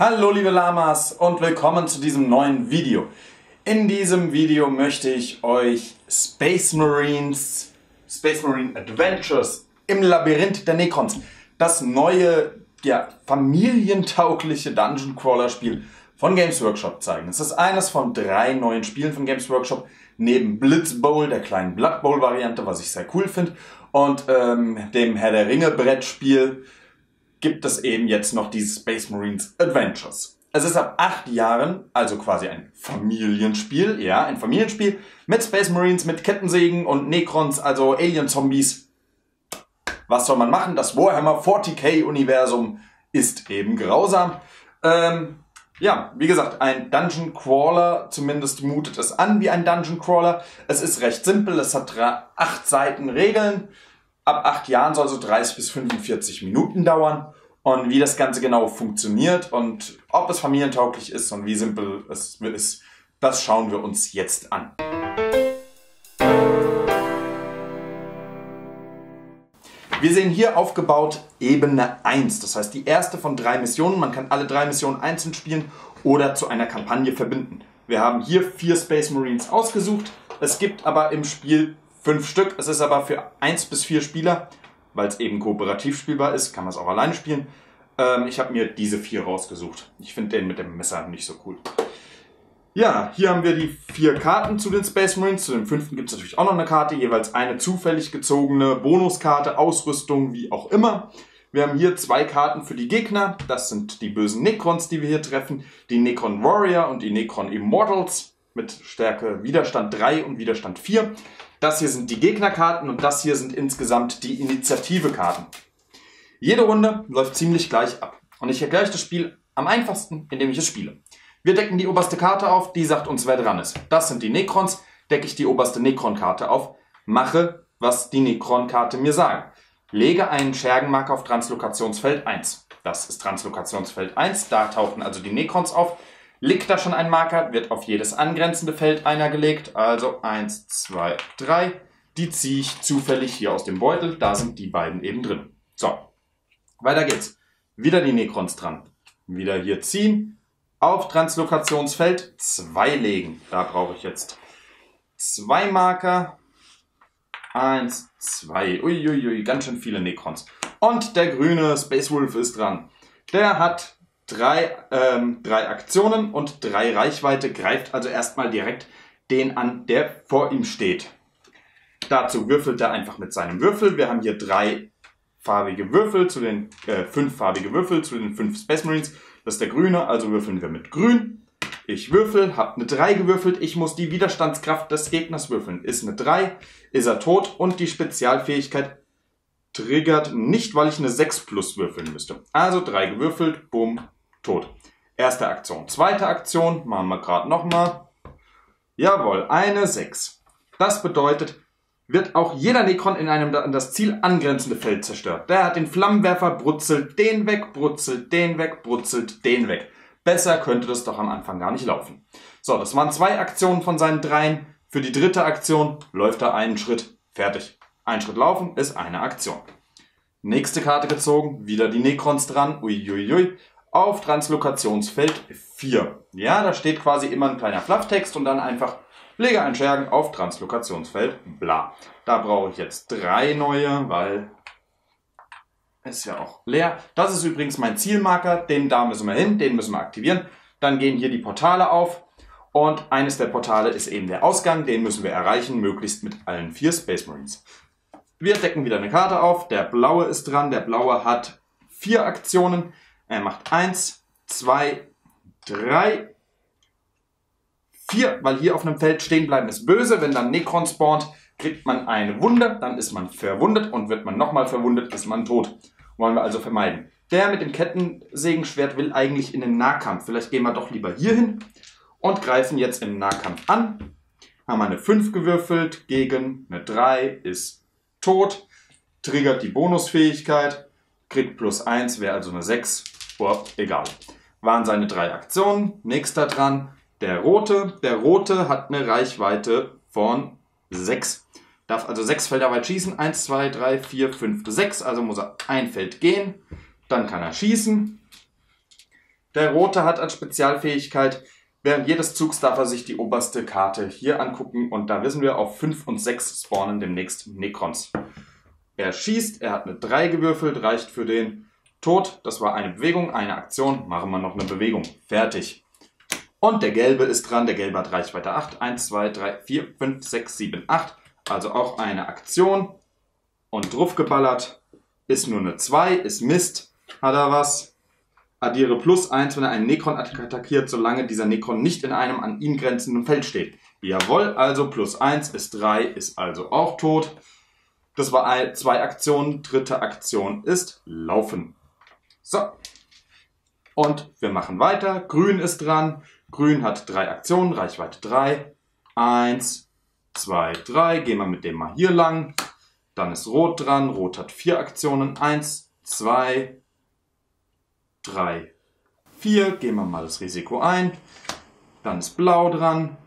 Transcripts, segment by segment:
Hallo liebe Lamas und willkommen zu diesem neuen Video. In diesem Video möchte ich euch Space Marines, Space Marine Adventures im Labyrinth der Necrons, das neue, ja, familientaugliche Dungeon Crawler Spiel von Games Workshop zeigen. Es ist eines von drei neuen Spielen von Games Workshop, neben Blitz Bowl, der kleinen Blood Bowl Variante, was ich sehr cool finde, und ähm, dem Herr der Ringe Brettspiel, gibt es eben jetzt noch dieses Space Marines Adventures. Es ist ab acht Jahren, also quasi ein Familienspiel, ja, ein Familienspiel mit Space Marines, mit Kettensägen und Necrons, also Alien-Zombies. Was soll man machen? Das Warhammer 40k-Universum ist eben grausam. Ähm, ja, wie gesagt, ein Dungeon Crawler, zumindest mutet es an wie ein Dungeon Crawler. Es ist recht simpel, es hat acht Seiten Regeln ab acht Jahren soll so 30 bis 45 Minuten dauern. Und wie das Ganze genau funktioniert und ob es familientauglich ist und wie simpel es ist, das schauen wir uns jetzt an. Wir sehen hier aufgebaut Ebene 1, das heißt die erste von drei Missionen. Man kann alle drei Missionen einzeln spielen oder zu einer Kampagne verbinden. Wir haben hier vier Space Marines ausgesucht. Es gibt aber im Spiel fünf Stück. Es ist aber für eins bis vier Spieler, weil es eben kooperativ spielbar ist, kann man es auch alleine spielen. Ähm, ich habe mir diese vier rausgesucht. Ich finde den mit dem Messer nicht so cool. Ja, hier haben wir die vier Karten zu den Space Marines. Zu dem fünften gibt es natürlich auch noch eine Karte, jeweils eine zufällig gezogene Bonuskarte, Ausrüstung, wie auch immer. Wir haben hier zwei Karten für die Gegner. Das sind die bösen Necrons, die wir hier treffen. Die Necron Warrior und die Necron Immortals mit Stärke Widerstand 3 und Widerstand 4. Das hier sind die Gegnerkarten und das hier sind insgesamt die Initiative-Karten. Jede Runde läuft ziemlich gleich ab. Und ich erkläre euch das Spiel am einfachsten, indem ich es spiele. Wir decken die oberste Karte auf, die sagt uns, wer dran ist. Das sind die Necrons, decke ich die oberste Necron-Karte auf, mache, was die Necron-Karte mir sagt. Lege einen Schergenmarker auf Translokationsfeld 1. Das ist Translokationsfeld 1, da tauchen also die Necrons auf. Liegt da schon ein Marker, wird auf jedes angrenzende Feld einer gelegt. Also 1, 2, 3. Die ziehe ich zufällig hier aus dem Beutel. Da sind die beiden eben drin. So, weiter geht's. Wieder die Necrons dran. Wieder hier ziehen. Auf Translokationsfeld 2 legen. Da brauche ich jetzt zwei Marker. Eins, zwei. Uiuiui, ganz schön viele Necrons. Und der grüne Space Wolf ist dran. Der hat drei, ähm, drei Aktionen und drei Reichweite, greift also erstmal direkt den an, der vor ihm steht. Dazu würfelt er einfach mit seinem Würfel. Wir haben hier drei farbige Würfel zu den äh, fünf farbige Würfel zu den fünf Space Marines. Das ist der grüne, also würfeln wir mit grün. Ich würfel, hab eine 3 gewürfelt, ich muss die Widerstandskraft des Gegners würfeln. Ist eine 3, ist er tot und die Spezialfähigkeit triggert nicht, weil ich eine 6 plus würfeln müsste. Also 3 gewürfelt, bumm, tot. Erste Aktion. Zweite Aktion, machen wir gerade nochmal. Jawohl, eine 6. Das bedeutet, wird auch jeder Necron in einem an das Ziel angrenzende Feld zerstört. Der hat den Flammenwerfer, brutzelt den weg, brutzelt den weg, brutzelt den weg. Besser könnte das doch am Anfang gar nicht laufen. So, das waren zwei Aktionen von seinen dreien. Für die dritte Aktion läuft er einen Schritt. Fertig. Ein Schritt laufen ist eine Aktion. Nächste Karte gezogen, wieder die Necrons dran. Uiuiui auf Translokationsfeld 4. Ja, da steht quasi immer ein kleiner Flufftext und dann einfach lege ein Schergen auf Translokationsfeld bla. Da brauche ich jetzt drei neue, weil ist ja auch leer. Das ist übrigens mein Zielmarker, den da müssen wir hin, den müssen wir aktivieren. Dann gehen hier die Portale auf und eines der Portale ist eben der Ausgang, den müssen wir erreichen, möglichst mit allen vier Space Marines. Wir decken wieder eine Karte auf, der blaue ist dran, der blaue hat vier Aktionen. Er macht eins, zwei, drei, vier, weil hier auf einem Feld stehen bleiben ist böse. Wenn dann Necron spawnt, kriegt man eine Wunde, dann ist man verwundet und wird man nochmal verwundet, ist man tot. Wollen wir also vermeiden. Der mit dem Kettensägenschwert will eigentlich in den Nahkampf. Vielleicht gehen wir doch lieber hier hin und greifen jetzt im Nahkampf an. Haben wir eine 5 gewürfelt gegen eine 3, ist tot. Triggert die Bonusfähigkeit, kriegt plus 1, wäre also eine 6. Boah, egal. Waren seine drei Aktionen. Nächster dran, der rote. Der rote hat eine Reichweite von 6. Darf also 6 Felder weit schießen. 1, 2, 3, 4, 5, 6. Also muss er ein Feld gehen. Dann kann er schießen. Der rote hat als Spezialfähigkeit, während jedes Zugs darf er sich die oberste Karte hier angucken und da wissen wir, auf 5 und 6 spawnen demnächst Necrons. Er schießt, er hat eine 3 gewürfelt, reicht für den Tod. Das war eine Bewegung, eine Aktion. Machen wir noch eine Bewegung. Fertig. Und der gelbe ist dran. Der gelbe hat Reichweite 8. 1, 2, 3, 4, 5, 6, 7, 8. Also auch eine Aktion. Und draufgeballert. Ist nur eine 2, ist Mist. Hat er was? Addiere plus 1, wenn er einen Necron attackiert, solange dieser Necron nicht in einem an ihn grenzenden Feld steht. Jawohl, also plus 1 ist 3, ist also auch tot. Das war zwei Aktionen. Dritte Aktion ist Laufen. So. Und wir machen weiter. Grün ist dran. Grün hat drei Aktionen, Reichweite 3. 1, 2, 3. Gehen wir mit dem mal hier lang. Dann ist Rot dran. Rot hat vier Aktionen. 1, 2, 3, 4. Gehen wir mal das Risiko ein. Dann ist Blau dran.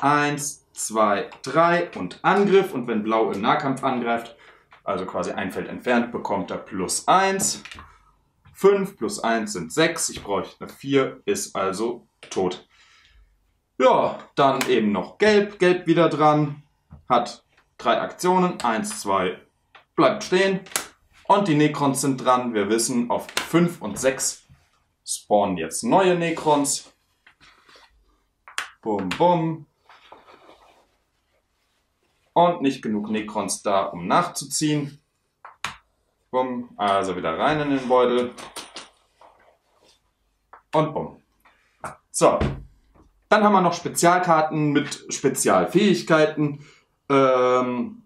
1, 2, 3 und Angriff. Und wenn Blau im Nahkampf angreift, also quasi ein Feld entfernt, bekommt er plus 1. 5 plus 1 sind 6. Ich bräuchte eine 4, ist also tot. Ja, dann eben noch Gelb. Gelb wieder dran. Hat drei Aktionen. 1, 2, bleibt stehen. Und die Necrons sind dran. Wir wissen, auf 5 und 6 spawnen jetzt neue Necrons. Bum, bum. Und nicht genug Necrons da, um nachzuziehen. Bumm, also wieder rein in den Beutel. Und bumm. So, dann haben wir noch Spezialkarten mit Spezialfähigkeiten, ähm,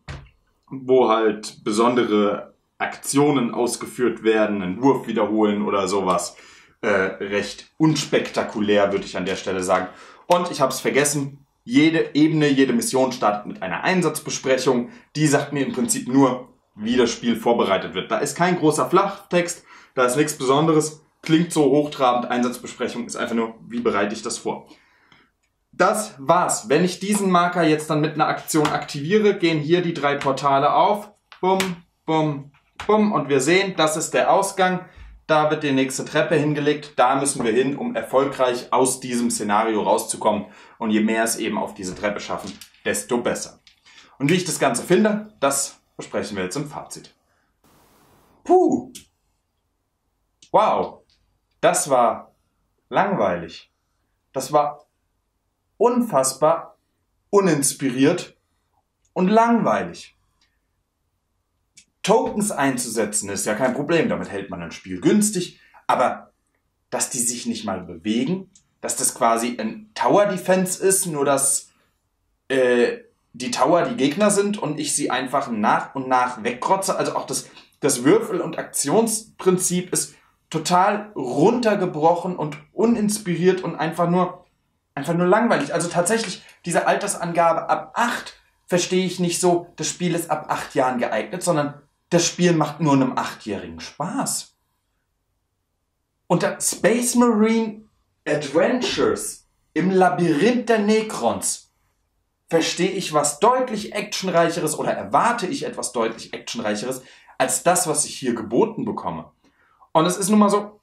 wo halt besondere Aktionen ausgeführt werden, einen Wurf wiederholen oder sowas. Äh, recht unspektakulär, würde ich an der Stelle sagen. Und ich habe es vergessen, jede Ebene, jede Mission startet mit einer Einsatzbesprechung. Die sagt mir im Prinzip nur, wie das Spiel vorbereitet wird. Da ist kein großer Flachtext, da ist nichts Besonderes, klingt so hochtrabend. Einsatzbesprechung ist einfach nur, wie bereite ich das vor. Das war's. Wenn ich diesen Marker jetzt dann mit einer Aktion aktiviere, gehen hier die drei Portale auf. Bum, bum, bum. Und wir sehen, das ist der Ausgang. Da wird die nächste Treppe hingelegt. Da müssen wir hin, um erfolgreich aus diesem Szenario rauszukommen. Und je mehr es eben auf diese Treppe schaffen, desto besser. Und wie ich das Ganze finde, das besprechen wir jetzt im Fazit. Puh. Wow. Das war langweilig. Das war unfassbar uninspiriert und langweilig. Tokens einzusetzen ist ja kein Problem, damit hält man ein Spiel günstig, aber dass die sich nicht mal bewegen, dass das quasi ein Tower Defense ist, nur dass äh, die Tower die Gegner sind und ich sie einfach nach und nach wegkrotze. Also auch das, das Würfel- und Aktionsprinzip ist total runtergebrochen und uninspiriert und einfach nur, einfach nur langweilig. Also tatsächlich, diese Altersangabe ab 8 verstehe ich nicht so, das Spiel ist ab 8 Jahren geeignet, sondern das Spiel macht nur einem Achtjährigen Spaß. Unter Space Marine Adventures im Labyrinth der Necrons verstehe ich was deutlich actionreicheres oder erwarte ich etwas deutlich actionreicheres als das, was ich hier geboten bekomme. Und es ist nun mal so,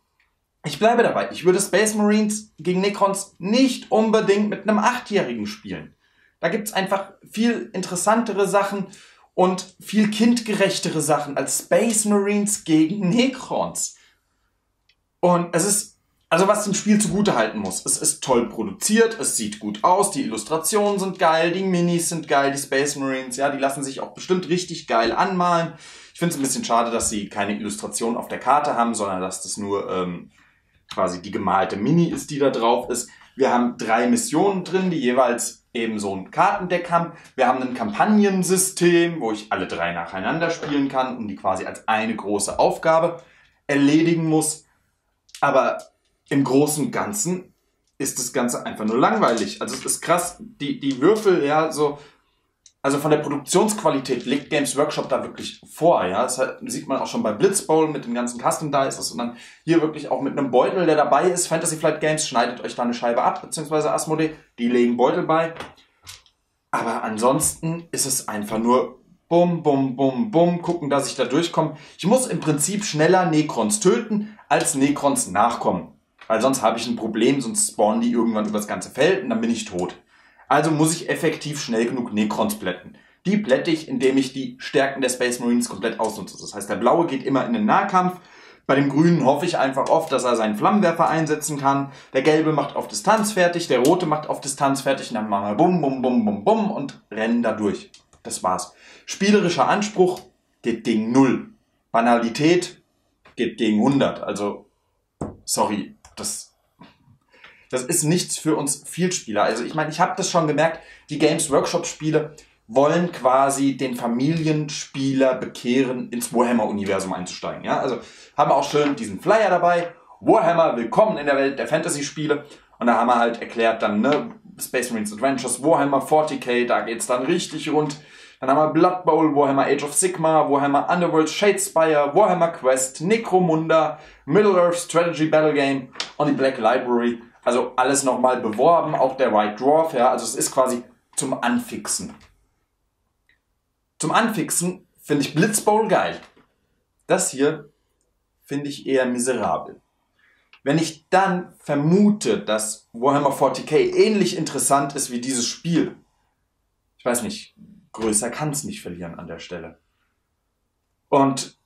ich bleibe dabei. Ich würde Space Marines gegen Necrons nicht unbedingt mit einem Achtjährigen spielen. Da gibt's einfach viel interessantere Sachen und viel kindgerechtere Sachen als Space Marines gegen Necrons. Und es ist, also was dem Spiel zugute halten muss, es ist toll produziert, es sieht gut aus, die Illustrationen sind geil, die Minis sind geil, die Space Marines, ja, die lassen sich auch bestimmt richtig geil anmalen. Ich finde es ein bisschen schade, dass sie keine Illustration auf der Karte haben, sondern dass das nur ähm, quasi die gemalte Mini ist, die da drauf ist. Wir haben drei Missionen drin, die jeweils eben so ein Kartendeck haben. Wir haben ein Kampagnensystem, wo ich alle drei nacheinander spielen kann und die quasi als eine große Aufgabe erledigen muss. Aber im Großen und Ganzen ist das Ganze einfach nur langweilig. Also es ist krass, die, die Würfel, ja, so, also von der Produktionsqualität legt Games Workshop da wirklich vor, ja. Das sieht man auch schon bei Blitzbowl mit den ganzen Custom Dices und dann hier wirklich auch mit einem Beutel, der dabei ist. Fantasy Flight Games schneidet euch da eine Scheibe ab, beziehungsweise Asmodee, die legen Beutel bei. Aber ansonsten ist es einfach nur bum, bum, bum, bum, gucken, dass ich da durchkomme. Ich muss im Prinzip schneller Necrons töten, als Necrons nachkommen. Weil sonst habe ich ein Problem, sonst spawnen die irgendwann über das ganze Feld und dann bin ich tot. Also muss ich effektiv schnell genug Necrons plätten. Die plätte ich, indem ich die Stärken der Space Marines komplett ausnutze. Das heißt, der blaue geht immer in den Nahkampf. Bei dem grünen hoffe ich einfach oft, dass er seinen Flammenwerfer einsetzen kann. Der gelbe macht auf Distanz fertig, der rote macht auf Distanz fertig und dann machen wir bum, bum, bum, bum, bum und rennen da durch. Das war's. Spielerischer Anspruch geht gegen null. Banalität geht gegen 100. Also, sorry, das, das ist nichts für uns Vielspieler. Also ich meine, ich habe das schon gemerkt, die Games Workshop Spiele wollen quasi den Familienspieler bekehren, ins Warhammer-Universum einzusteigen. Ja? Also haben wir auch schön diesen Flyer dabei. Warhammer, willkommen in der Welt der Fantasy-Spiele. Und da haben wir halt erklärt dann, ne, Space Marines Adventures, Warhammer 40k, da geht's dann richtig rund. Dann haben wir Blood Bowl, Warhammer Age of Sigma, Warhammer Underworld Shadespire, Warhammer Quest, Necromunda, Middle-earth Strategy Battle Game und die Black Library. Also alles nochmal beworben, auch der White Dwarf, ja, also es ist quasi zum Anfixen. Zum Anfixen finde ich Blitzbowl geil. Das hier finde ich eher miserabel. Wenn ich dann vermute, dass Warhammer 40k ähnlich interessant ist wie dieses Spiel, ich weiß nicht, größer kann es nicht verlieren an der Stelle. Und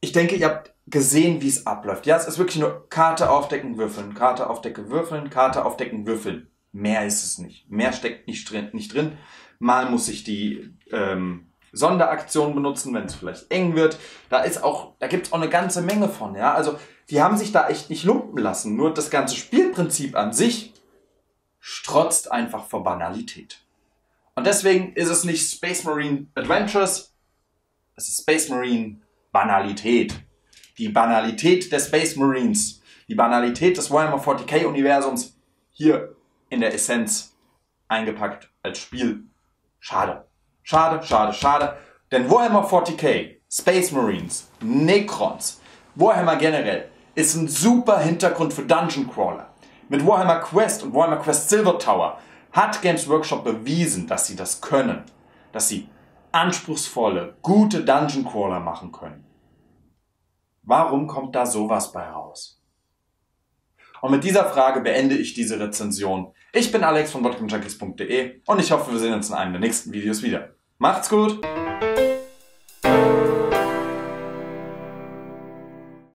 ich denke, ihr habt gesehen, wie es abläuft. Ja, es ist wirklich nur Karte aufdecken, würfeln, Karte aufdecken, würfeln, Karte aufdecken, würfeln. Mehr ist es nicht. Mehr steckt nicht drin. Nicht drin. Mal muss ich die ähm, Sonderaktion benutzen, wenn es vielleicht eng wird. Da ist auch, da gibt's auch eine ganze Menge von. Ja, also die haben sich da echt nicht lumpen lassen. Nur das ganze Spielprinzip an sich strotzt einfach vor Banalität. Und deswegen ist es nicht Space Marine Adventures, es ist Space Marine Banalität. Die Banalität der Space Marines, die Banalität des Warhammer 40k Universums hier in der Essenz eingepackt als Spiel. Schade. Schade, schade, schade. Denn Warhammer 40k, Space Marines, Necrons, Warhammer generell ist ein super Hintergrund für Dungeon Crawler. Mit Warhammer Quest und Warhammer Quest Silver Tower hat Games Workshop bewiesen, dass sie das können. Dass sie anspruchsvolle, gute Dungeon Crawler machen können. Warum kommt da sowas bei raus? Und mit dieser Frage beende ich diese Rezension. Ich bin Alex von boardgamejunkies.de und ich hoffe, wir sehen uns in einem der nächsten Videos wieder. Macht's gut!